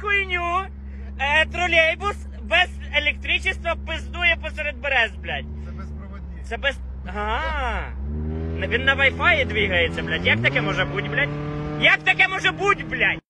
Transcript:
хуйню. Е, тролейбус без електричества пиздує посеред берез, блядь. Це безпроводні. Це без. Ага. Він на Wi-Fi двигається, блядь. Як таке може бути, блядь? Як таке може бути, блядь?